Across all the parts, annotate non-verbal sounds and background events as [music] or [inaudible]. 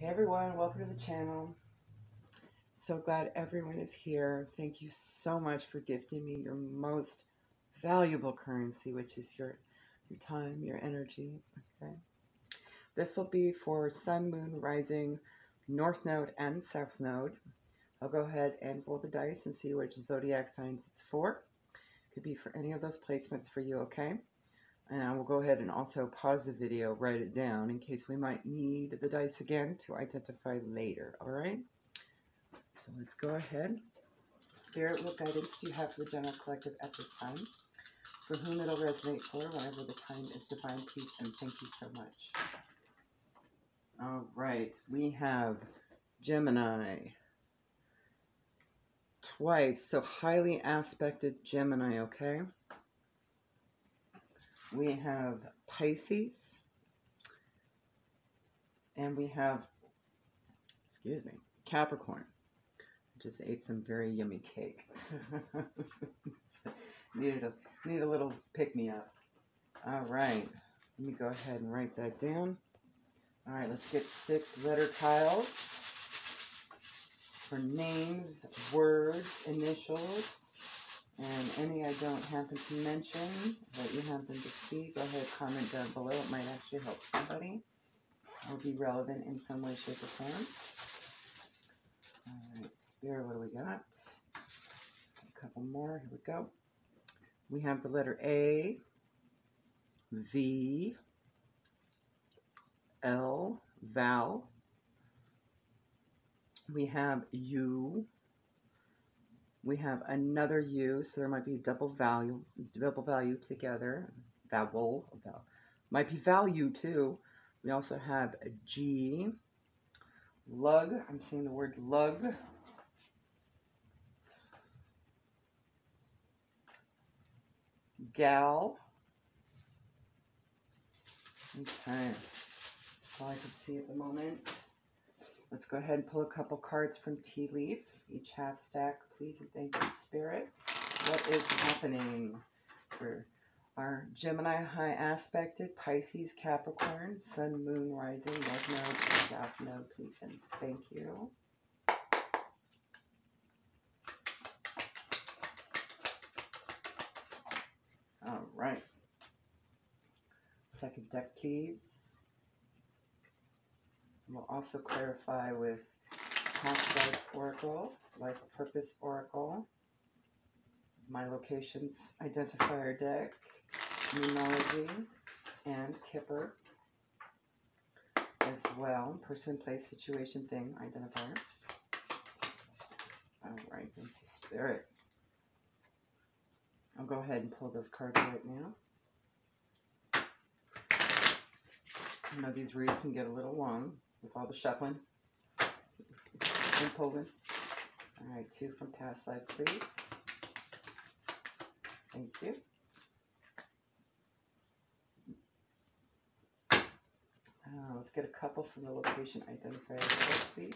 Hey everyone, welcome to the channel. So glad everyone is here. Thank you so much for gifting me your most valuable currency, which is your your time, your energy. Okay. This will be for Sun, Moon, Rising, North Node, and South Node. I'll go ahead and roll the dice and see which zodiac signs it's for. Could be for any of those placements for you, okay? And I will go ahead and also pause the video, write it down in case we might need the dice again to identify later, all right? So let's go ahead. Spirit, what guidance do you have for the general collective at this time? For whom it'll resonate for, whenever the time is divine peace, and thank you so much. All right, we have Gemini twice, so highly aspected Gemini, okay? We have Pisces, and we have, excuse me, Capricorn. Just ate some very yummy cake. [laughs] needed a need a little pick me up. All right, let me go ahead and write that down. All right, let's get six letter tiles for names, words, initials, and any I don't happen to mention that you happen to see. Go ahead, comment down below. It might actually help somebody or be relevant in some way, shape, or form. All right, Spirit, what do we got? A couple more. Here we go. We have the letter A, V, L, Val. We have U. We have another U, so there might be double value, double value together. Vowel, vowel. Might be value too. We also have a G. Lug, I'm saying the word lug. Gal. Okay, all I can see at the moment. Let's go ahead and pull a couple cards from Tea Leaf. Each half stack, please and thank you, Spirit. What is happening for our Gemini high aspected, Pisces, Capricorn, Sun, Moon, Rising, North Node, South Node, please and thank you. All right. Second deck, please. We'll also clarify with Past Life Oracle, Life Purpose Oracle, my locations identifier deck, numerology, and Kipper as well. Person, place, situation, thing, identifier. All right, thank you, Spirit. I'll go ahead and pull those cards right now. I know these reads can get a little long with all the shuffling and pulling. All right, two from past life, please. Thank you. Uh, let's get a couple from the location identifier, please.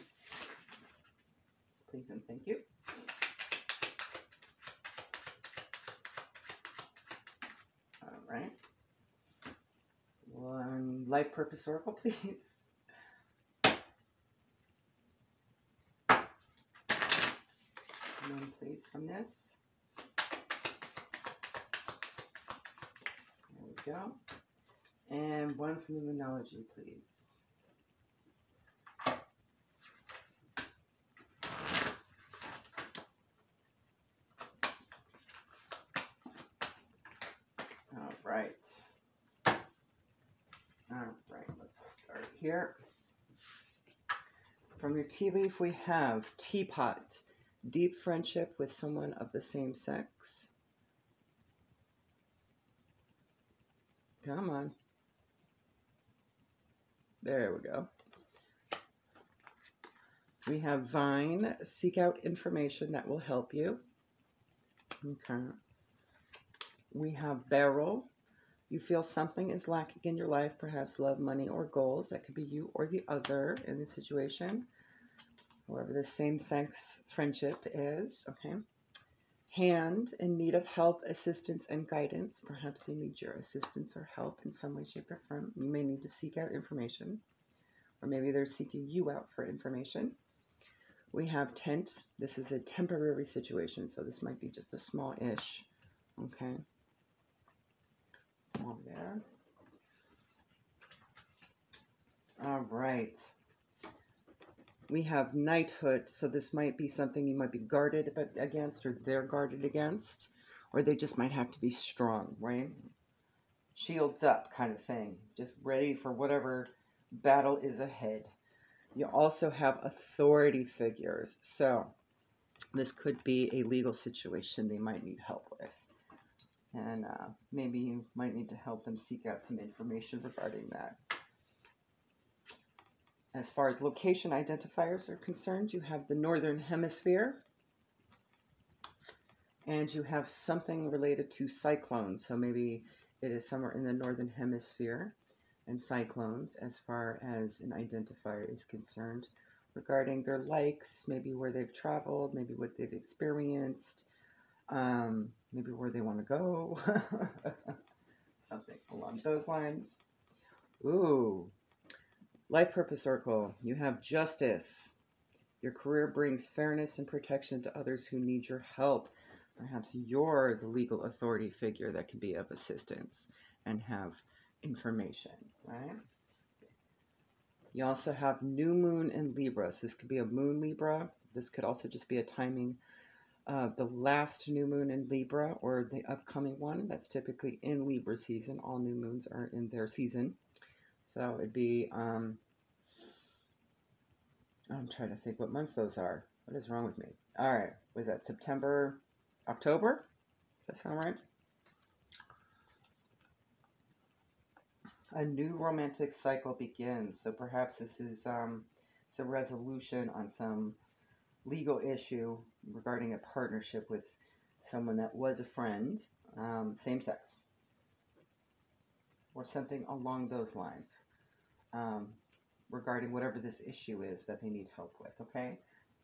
Please and thank you. All right. One life purpose oracle, [laughs] please. One, please, from this. There we go. And one from the Monology, please. All right. All right, let's start here. From your tea leaf, we have teapot, deep friendship with someone of the same sex. Come on. There we go. We have Vine, seek out information that will help you. Okay. We have Barrel, you feel something is lacking in your life, perhaps love, money, or goals. That could be you or the other in the situation. However, the same sex friendship is. Okay. Hand in need of help, assistance, and guidance. Perhaps they need your assistance or help in some way, shape, or form. You may need to seek out information or maybe they're seeking you out for information. We have tent. This is a temporary situation, so this might be just a small-ish. Okay. On there. All right. We have knighthood, so this might be something you might be guarded against, or they're guarded against, or they just might have to be strong, right? Shields up kind of thing, just ready for whatever battle is ahead. You also have authority figures, so this could be a legal situation they might need help with. And uh, maybe you might need to help them seek out some information regarding that. As far as location identifiers are concerned, you have the Northern Hemisphere, and you have something related to cyclones. So maybe it is somewhere in the Northern Hemisphere and cyclones as far as an identifier is concerned regarding their likes, maybe where they've traveled, maybe what they've experienced, um, maybe where they want to go, [laughs] something along those lines. Ooh, Life Purpose Oracle, you have justice. Your career brings fairness and protection to others who need your help. Perhaps you're the legal authority figure that can be of assistance and have information, right? You also have new moon in Libra. So this could be a moon Libra. This could also just be a timing of the last new moon in Libra or the upcoming one. That's typically in Libra season. All new moons are in their season. So it'd be, um, I'm trying to think what months those are. What is wrong with me? All right. Was that September, October? Does that sound right? A new romantic cycle begins. So perhaps this is um, a resolution on some legal issue regarding a partnership with someone that was a friend, um, same sex, or something along those lines um, regarding whatever this issue is that they need help with. Okay,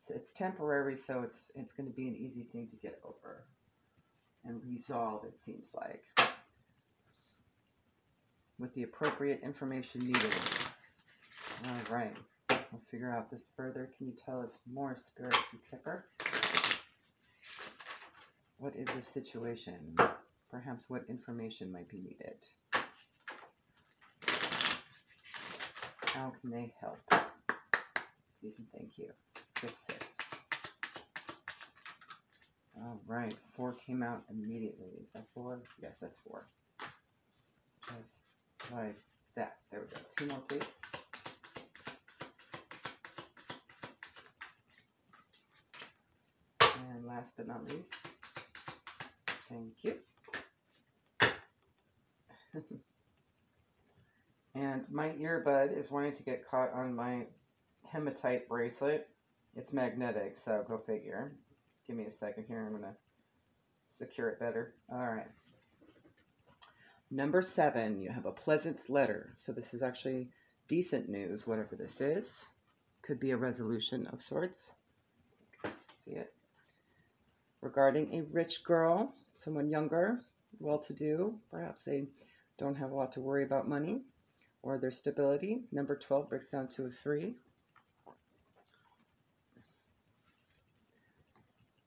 so it's temporary, so it's it's going to be an easy thing to get over and resolve. It seems like with the appropriate information needed. All right, we'll figure out this further. Can you tell us more, Spirit Kipper? What is the situation? Perhaps what information might be needed. How can they help? Please and thank you. Let's six. All right, four came out immediately. Is that four? Yes, that's four. Just like that. There we go. Two more, please. And last but not least, thank you. [laughs] And my earbud is wanting to get caught on my hematite bracelet. It's magnetic, so go figure. Give me a second here. I'm going to secure it better. All right. Number seven, you have a pleasant letter. So this is actually decent news, whatever this is. Could be a resolution of sorts. See it? Regarding a rich girl, someone younger, well-to-do. Perhaps they don't have a lot to worry about money or their stability. Number 12 breaks down to a 3.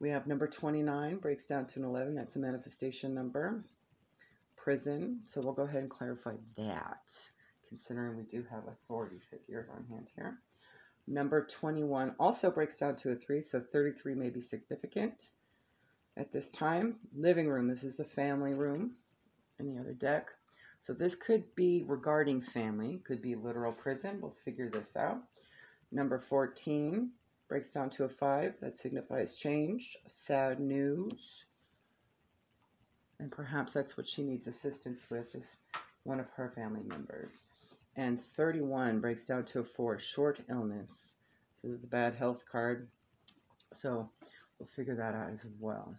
We have number 29 breaks down to an 11. That's a manifestation number. Prison. So we'll go ahead and clarify that, considering we do have authority figures on hand here. Number 21 also breaks down to a 3, so 33 may be significant at this time. Living room. This is the family room in the other deck. So this could be regarding family, could be literal prison. We'll figure this out. Number 14 breaks down to a 5. That signifies change, sad news. And perhaps that's what she needs assistance with is one of her family members. And 31 breaks down to a 4, short illness. This is the bad health card. So we'll figure that out as well.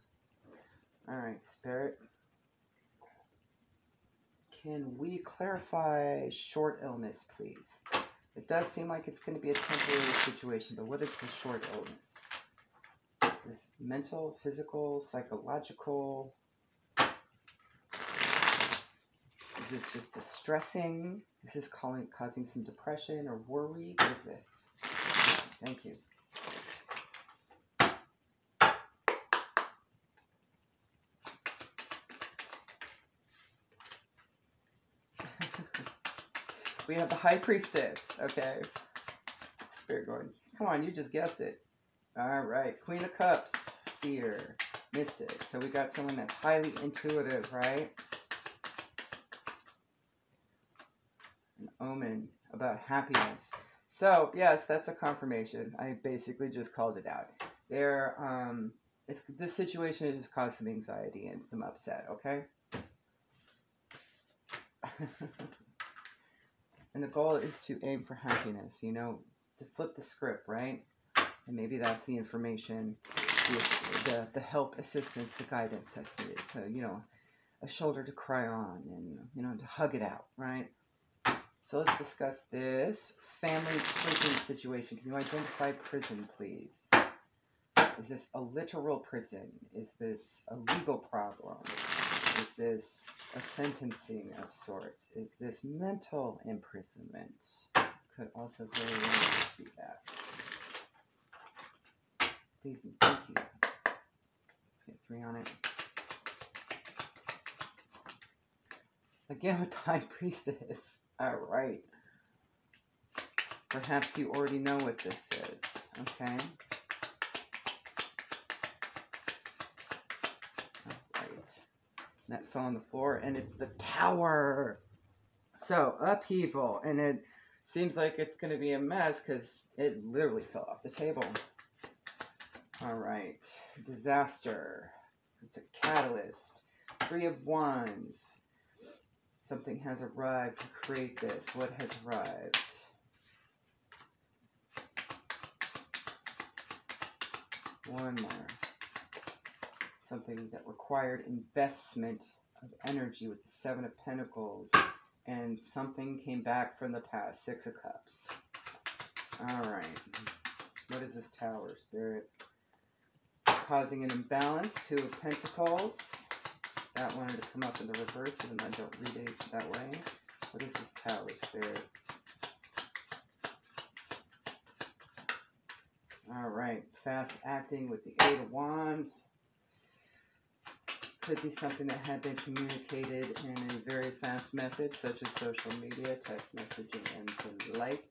All right, Spirit. Can we clarify short illness, please? It does seem like it's going to be a temporary situation, but what is the short illness? Is this mental, physical, psychological? Is this just distressing? Is this calling, causing some depression or worry? What is this? Thank you. We have the High Priestess, okay? Spirit going, come on, you just guessed it. All right, Queen of Cups, Seer, Mystic. So we got someone that's highly intuitive, right? An omen about happiness. So yes, that's a confirmation. I basically just called it out. There, um, it's this situation has just caused some anxiety and some upset. Okay. [laughs] and the goal is to aim for happiness. You know, to flip the script, right? And maybe that's the information, the, the, the help, assistance, the guidance that's needed. So, you know, a shoulder to cry on and, you know, to hug it out, right? So let's discuss this family prison situation. Can you identify prison, please? Is this a literal prison? Is this a legal problem? Is this a sentencing of sorts? Is this mental imprisonment? Could also very well be that. Please and thank you. Let's get three on it. Again [laughs] with the High Priestess. All right. Perhaps you already know what this is, okay? That fell on the floor, and it's the tower. So, upheaval, and it seems like it's going to be a mess because it literally fell off the table. All right. Disaster. It's a catalyst. Three of Wands. Something has arrived to create this. What has arrived? One more. Something that required investment of energy with the Seven of Pentacles. And something came back from the past. Six of Cups. Alright. What is this Tower, Spirit? Causing an imbalance. Two of Pentacles. That wanted to come up in the reverse, though I don't read it that way. What is this tower spirit? Alright, fast acting with the Eight of Wands. Could be something that had been communicated in a very fast method, such as social media, text messaging, and the like.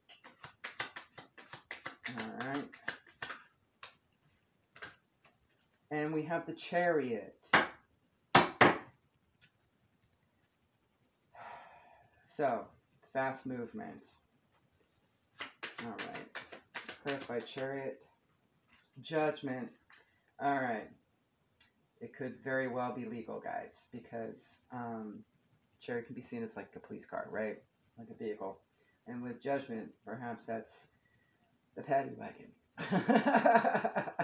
Alright. And we have the Chariot. So, fast movement. Alright. Clarify chariot. Judgment. Alright. It could very well be legal, guys, because um, chariot can be seen as like a police car, right? Like a vehicle. And with judgment, perhaps that's the paddy wagon. [laughs]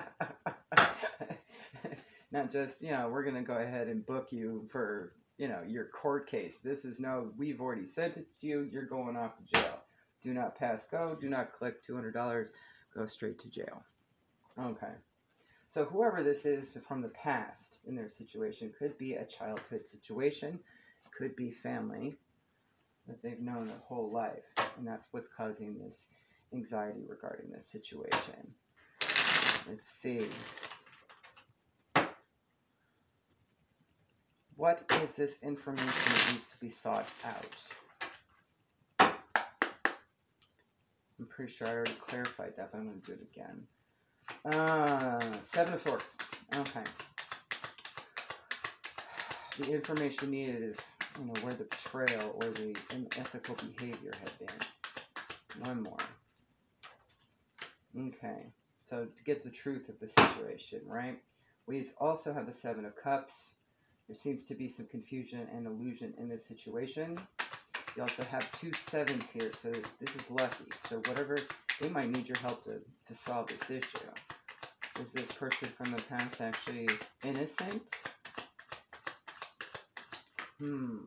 Not just, you know, we're going to go ahead and book you for you know, your court case. This is no, we've already sentenced you, you're going off to jail. Do not pass go, do not collect $200, go straight to jail. Okay. So whoever this is from the past in their situation could be a childhood situation, could be family that they've known their whole life, and that's what's causing this anxiety regarding this situation. Let's see. What is this information that needs to be sought out? I'm pretty sure I already clarified that, but I'm going to do it again. Uh, seven of Swords. Okay. The information needed is, you know, where the betrayal or the unethical behavior had been. One more. Okay. So to get the truth of the situation, right? We also have the Seven of Cups there seems to be some confusion and illusion in this situation. You also have two sevens here, so this is lucky. So whatever, they might need your help to, to solve this issue. Is this person from the past actually innocent? Hmm.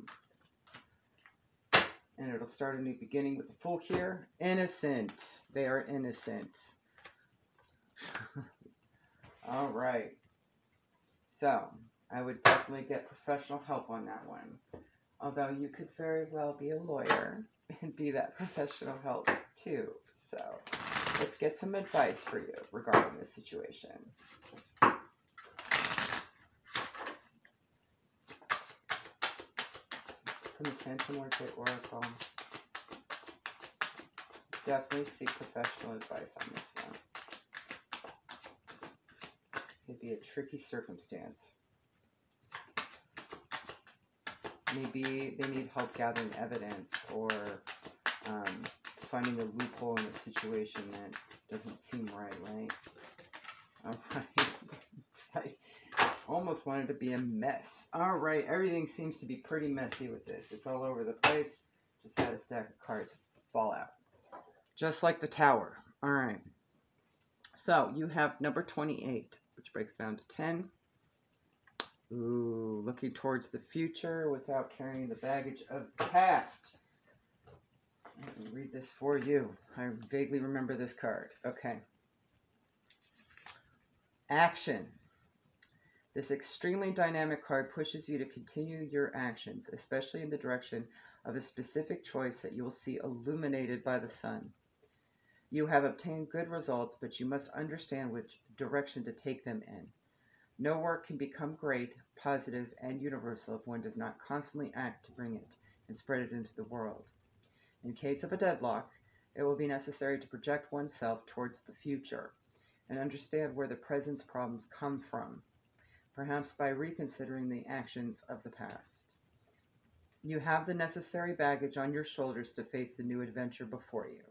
And it'll start a new beginning with the full here. Innocent. They are innocent. [laughs] All right. So, I would definitely get professional help on that one. Although you could very well be a lawyer [laughs] and be that professional help too. So let's get some advice for you regarding this situation. From the Santa Oracle. Definitely seek professional advice on this one. It'd be a tricky circumstance. Maybe they need help gathering evidence or um, finding a loophole in a situation that doesn't seem right, right? I [laughs] almost wanted to be a mess. All right, everything seems to be pretty messy with this. It's all over the place. Just had a stack of cards fall out. Just like the tower. All right. So you have number 28, which breaks down to 10. Ooh, looking towards the future without carrying the baggage of the past. Let me read this for you. I vaguely remember this card. Okay. Action. This extremely dynamic card pushes you to continue your actions, especially in the direction of a specific choice that you will see illuminated by the sun. You have obtained good results, but you must understand which direction to take them in. No work can become great, positive, and universal if one does not constantly act to bring it and spread it into the world. In case of a deadlock, it will be necessary to project oneself towards the future and understand where the present's problems come from, perhaps by reconsidering the actions of the past. You have the necessary baggage on your shoulders to face the new adventure before you.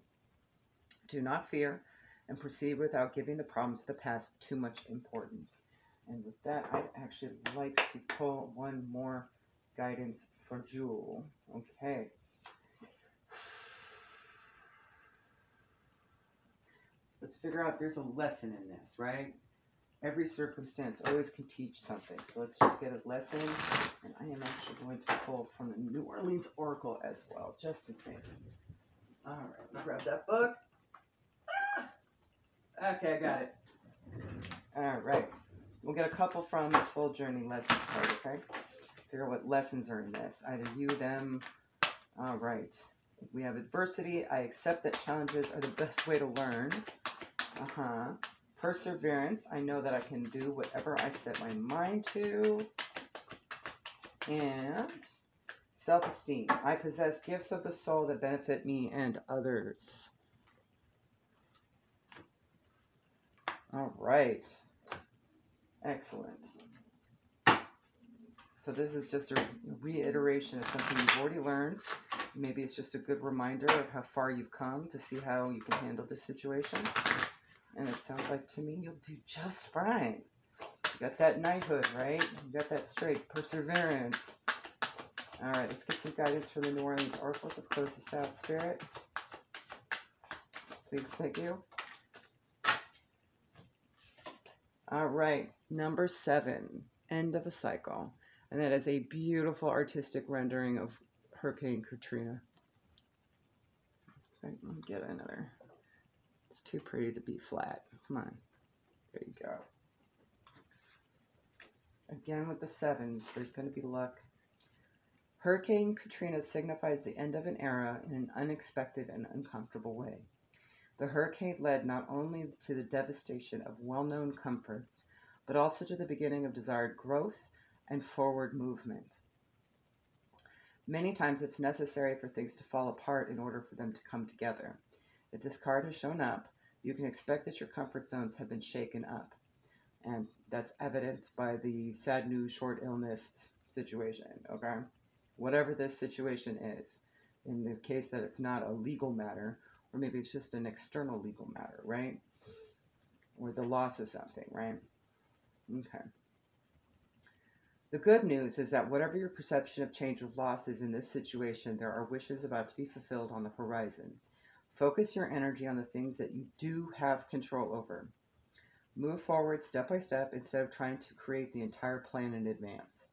Do not fear and proceed without giving the problems of the past too much importance. And with that, I'd actually like to pull one more guidance for Jewel. Okay. Let's figure out there's a lesson in this, right? Every circumstance always can teach something. So let's just get a lesson. And I am actually going to pull from the New Orleans Oracle as well, just in case. All right, grab that book. Ah! Okay, I got it. All right. We'll get a couple from the Soul Journey lessons card, okay? Figure out what lessons are in this. Either you, them. All right. We have adversity. I accept that challenges are the best way to learn. Uh-huh. Perseverance. I know that I can do whatever I set my mind to. And self-esteem. I possess gifts of the soul that benefit me and others. All right. Excellent. So this is just a reiteration of something you've already learned. Maybe it's just a good reminder of how far you've come to see how you can handle this situation. And it sounds like to me you'll do just fine. You got that knighthood, right? You got that straight perseverance. All right, let's get some guidance from the New Orleans Oracle to close this out, Spirit. Please, thank you. All right, number seven, end of a cycle. And that is a beautiful artistic rendering of Hurricane Katrina. Okay, let me get another. It's too pretty to be flat. Come on. There you go. Again with the sevens, there's going to be luck. Hurricane Katrina signifies the end of an era in an unexpected and uncomfortable way. The hurricane led not only to the devastation of well known comforts, but also to the beginning of desired growth and forward movement. Many times it's necessary for things to fall apart in order for them to come together. If this card has shown up, you can expect that your comfort zones have been shaken up. And that's evidenced by the sad news short illness situation, okay? Whatever this situation is, in the case that it's not a legal matter, or maybe it's just an external legal matter, right? Or the loss of something, right? Okay. The good news is that whatever your perception of change or loss is in this situation, there are wishes about to be fulfilled on the horizon. Focus your energy on the things that you do have control over. Move forward step by step instead of trying to create the entire plan in advance.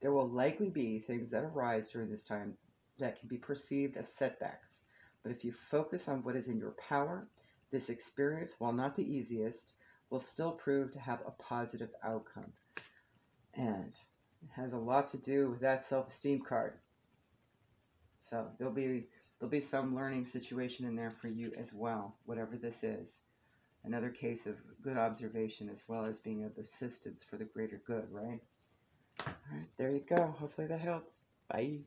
There will likely be things that arise during this time that can be perceived as setbacks, but if you focus on what is in your power, this experience, while not the easiest, will still prove to have a positive outcome. And It has a lot to do with that self-esteem card. So there'll be there'll be some learning situation in there for you as well, whatever this is. Another case of good observation as well as being of assistance for the greater good, right? All right, there you go. Hopefully that helps. Bye.